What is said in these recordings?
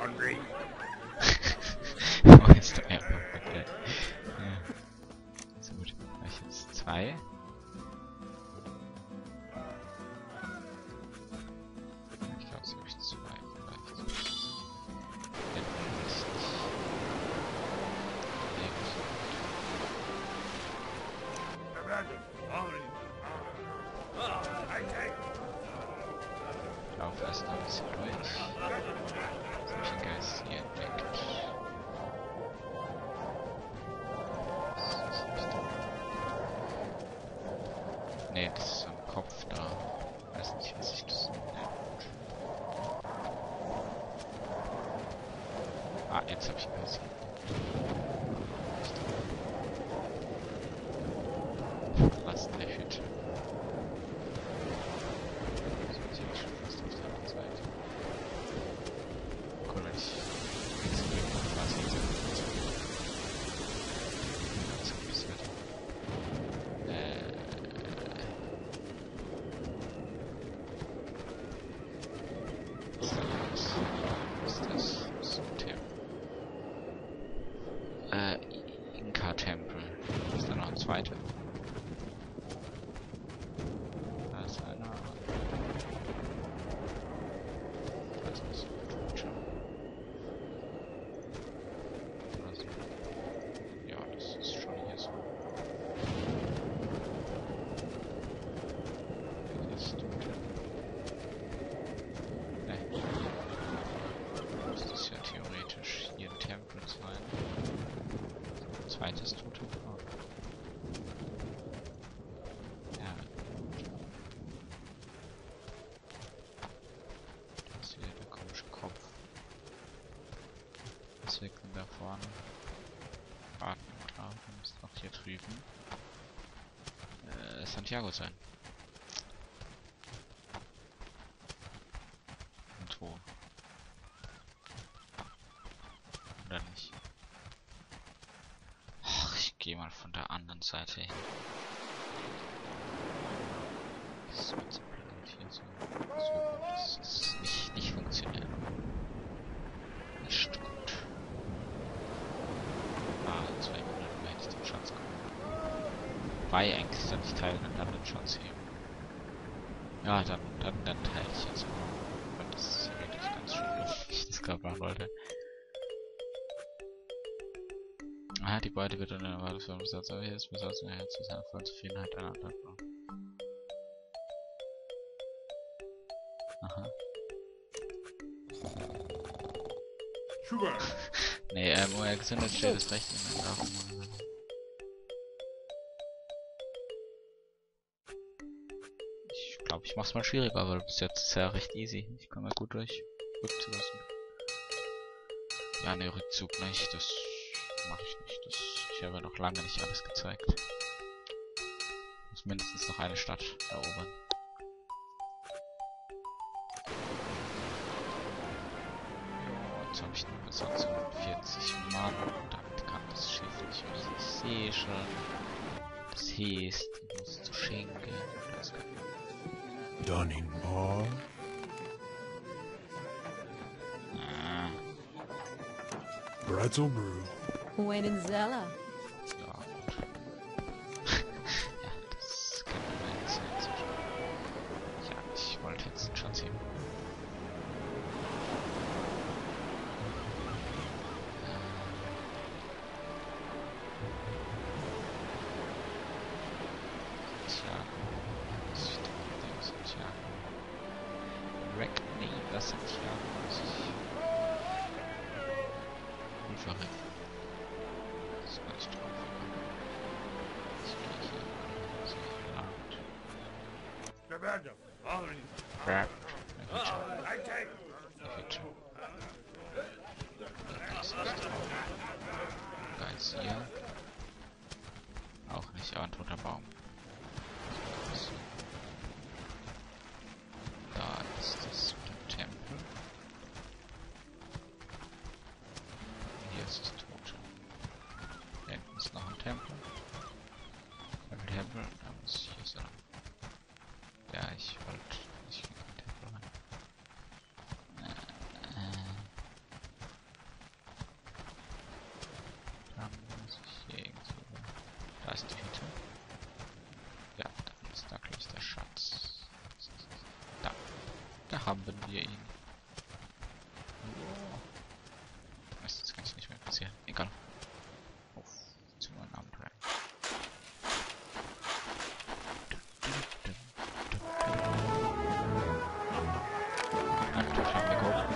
Hungry. Oh, ist einfach komplett. Ja. So gut. Habe ich jetzt zwei? Lauf erst noch ein bisschen durch. Jetzt hab ich den zweiter? Da ist einer. Da ist noch so ein Toter. Oder so. Ja, das ist schon hier so. Hier ist Tote. Ne. Das ist ja theoretisch hier ein Tempel sein. Ein zweites Tote. Oh. Ja, da ist wieder der komische Kopf. Deswegen da vorne. Warten, klar, wir müssen noch hier drüben. Äh, Santiago sein. Und wo? Oder nicht? Ach, ich gehe mal von der anderen Seite hin. Das wird so blöd hier so. Das ist nicht, nicht funktionieren. Nicht gut. Ah, zwei Minuten hätte ich den Schatz eigentlich dann nicht teilen und dann den Schatz heben. Ja, dann, dann, dann teile ich jetzt mal. Weil das ist ja wirklich ganz schön lustig, das gerade machen wollte. Ah, die Beute wird dann erwartet vom Besatz, aber hier ist Besatz nachher zu seiner vollen Zufriedenheit einander. Aha. Sugar. Nee, ähm, euer Gesundheit steht das Recht in den Augen. Glaube, ich mach's mal schwieriger, weil bis jetzt ist ja recht easy. Ich komme ja gut durch. Rückzulassen. Ja, ne, Rückzug nicht. Das mache ich nicht. Das, ich habe ja noch lange nicht alles gezeigt. Muss mindestens noch eine Stadt erobern. Jo, jetzt habe ich nur gesagt 40 Mann damit kann das Schiff nicht mehr. Ich sehe schon. Das heißt, ich muss zu Schenken. Das kann Dunning Hall. Bratzel Brew. Wayne and Zella. Crap. Er wird schon. Er wird schon. Da ist nicht drauf. Da ist hier. Auch nicht, aber ein toter Baum. So. Da ist das der Tempel. Hier ist das Tote. Da hinten ist noch ein Tempel. Ein Tempel, da muss ich hier sein. Ja, ich wollte nicht in den Tempel rein. Haben wir ihn. Oh. Meistens kann ich nicht mehr passieren. Egal. Auf zu Abenteuer. Natürlich haben wir geholt.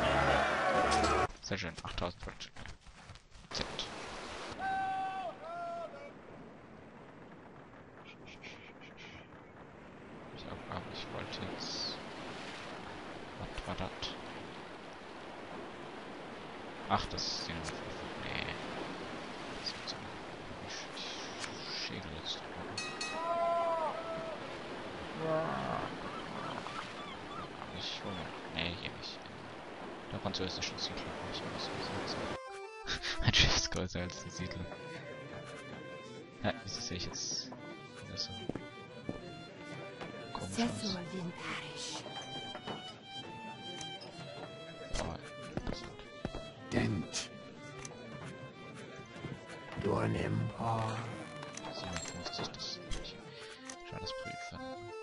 Sehr schön, 8000 Fortune. Z. Die Aufgabe, ich wollte jetzt. Was war das? Ach, das ist den. Nee. Das ist so. Ich, ich schäle jetzt drüber. Ich hole. Nee, hier nicht. Der französischen Siedlung. Ich muss so Mein Schiff ist größer als die Siedlung. Ja, wieso sehe ich jetzt wieder so komisch aus? Sethuldin Parish. Oh, interessant. Dent. Dornempor. 57, das ist nicht. Schau das prüfen. Aha.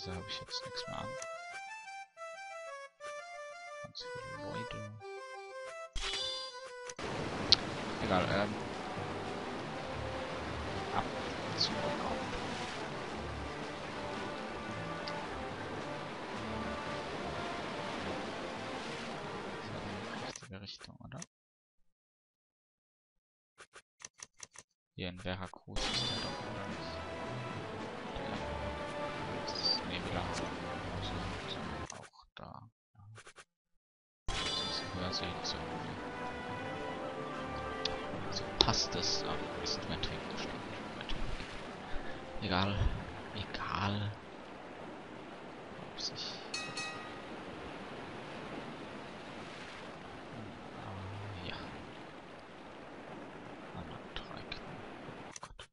Wieso habe ich jetzt nichts mehr an? Ganz viele Leute. Egal, ähm. Ab zum Lockout. richtige Richtung, oder? Hier in Veracruz ist der doch, ist. Also, auch da. Das ist sehen, so. So passt es, aber ein bisschen übertrieben bestimmt. Egal. Egal. Ob sich Ah, Ja. Anatreiken. Oh Gott.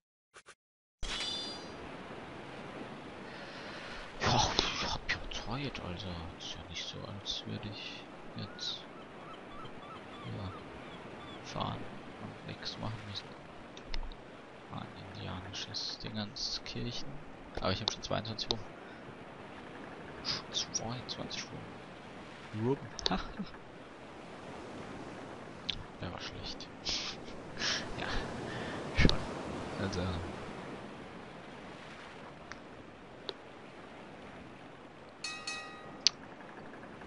Ja, ich hab ja Zeit, also. Ist ja nicht so, als würde ich jetzt ja, fahren und nichts machen müssen. Ein indianisches Dingenskirchen. Aber ich habe schon 22 Uhr. Schon 22 Uhr. Ruben. Der war schlecht. ja, schon. Also.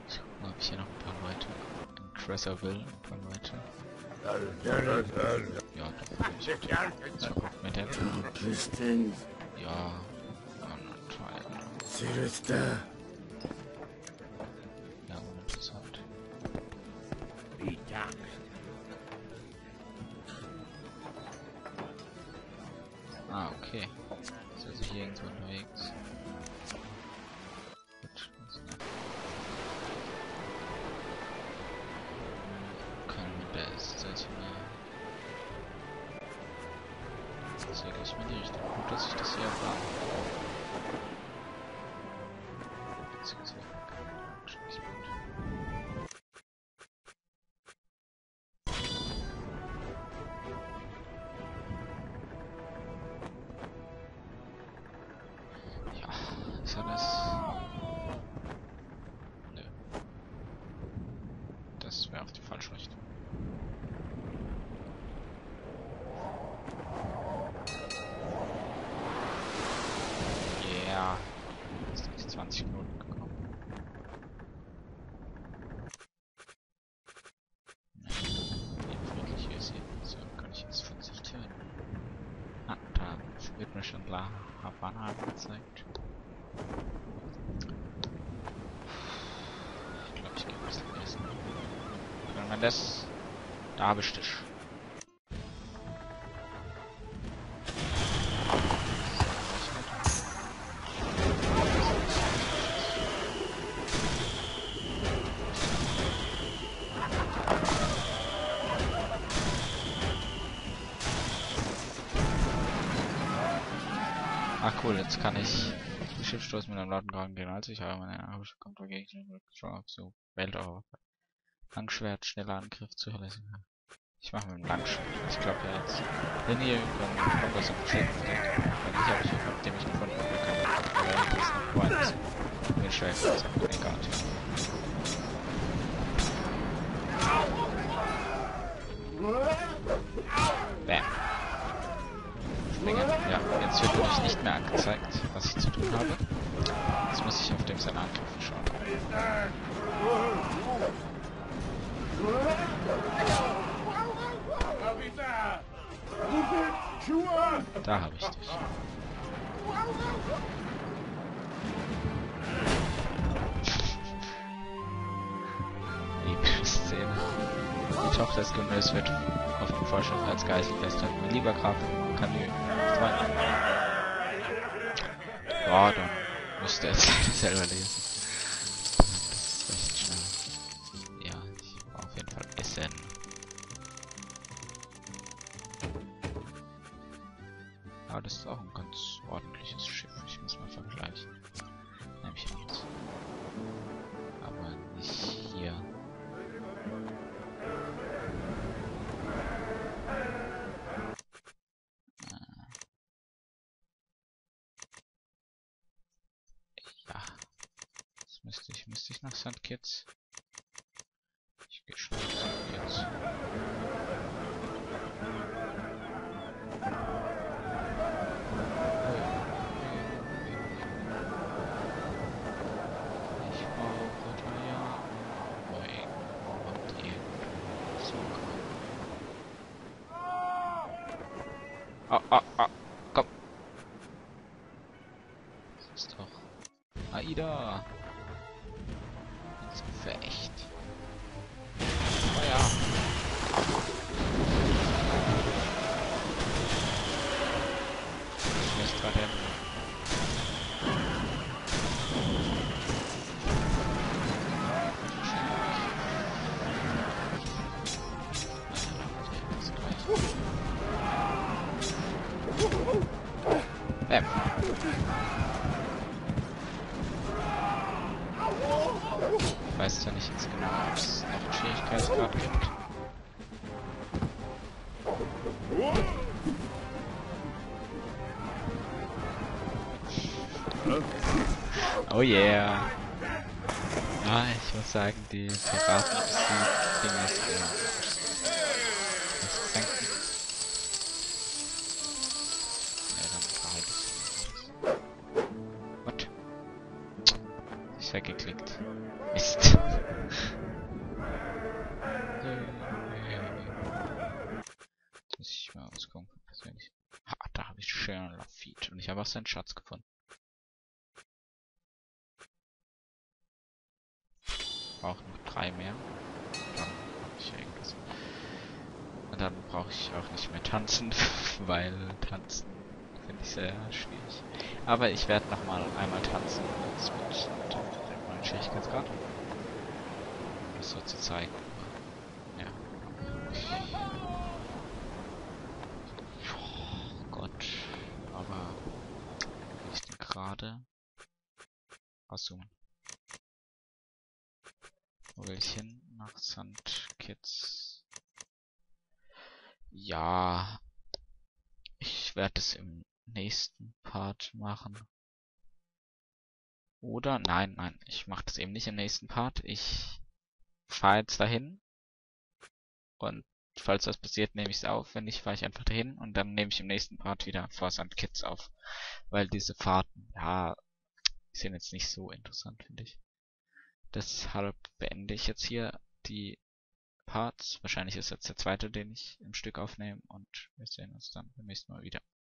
Ich guck mal, ob ich hier noch ein paar Leute. In Cresserville ein paar Leute. Ja, doch. Ich so, guck mir den. Kristen. Ja. Anatreiben. Das segel ich mal die Richtung. Gut, dass ich das hier erfahre. Beziehungsweise keine Schließpunkt. Ja, ist ja das. Nö. Das wäre auf die falsche Richtung. Ja. Ist nicht 20 Minuten gekommen. Nee, friedlich ist hier. So, kann ich jetzt von Sicht hören. Ah, da schon La Havana angezeigt. Ich glaube, ich gehe bisschen essen. Wenn man das... Da habe ich dich. Ah cool, jetzt kann ich Schiffstoß mit einem lauten Grauen gehen, als ich habe meine Arabische kommt dagegen so Welteuropa. Langschwert, schneller Angriff, zuverlässiger. Ich mache mit dem Langschwert. Ich glaube ja jetzt. Wenn ihr irgendwann kommt aus dem Schild denkt, weil ich habe ich hab den nicht gefunden. Da kann aber das ist noch woanders. Mit Schwert ist einfach egal. Jetzt wird nämlich nicht mehr angezeigt, was ich zu tun habe. Jetzt muss ich auf dem Angriffe schauen. Da habe ich dich. Epische Szene. Die Tochter des Gouverneurs wird auf dem Vorschiff als lieber Graf, kann die... Ja, dann müsste er jetzt leider selber lesen. Nach St. Kitts. Ich gehe schnell nach St. Kitts. Ah, ah, Schwester der Oh yeah. Ah, ich muss sagen, die die kriegen das immer. Das senken. Ja, dann behalte ich What? Ist weggeklickt. Mist. Muss ich mal ausgucken. Ha, da habe ich schön Lafitte. Und ich habe auch seinen Schatz gefunden. Brauche noch drei mehr. Dann habe ich irgendwas. Und dann brauche ich auch nicht mehr tanzen, weil tanzen finde ich sehr schwierig. Aber ich werde noch mal einmal tanzen. Das mit dem neuen Schwierigkeitsgrad. Um das so zu zeigen. Ja. Oh Gott. Aber will ich den gerade rauszoomen? Wo will ich hin? Nach St. Kitts. Ja. Ich werde es im nächsten Part machen. Oder? Nein, nein. Ich mache das eben nicht im nächsten Part. Ich fahre jetzt dahin. Und falls was passiert, nehme ich es auf. Wenn nicht, fahre ich einfach dahin. Und dann nehme ich im nächsten Part wieder vor St. Kitts auf. Weil diese Fahrten, ja, sind jetzt nicht so interessant, finde ich. Deshalb beende ich jetzt hier die Parts. Wahrscheinlich ist jetzt der zweite, den ich im Stück aufnehme und wir sehen uns dann beim nächsten Mal wieder.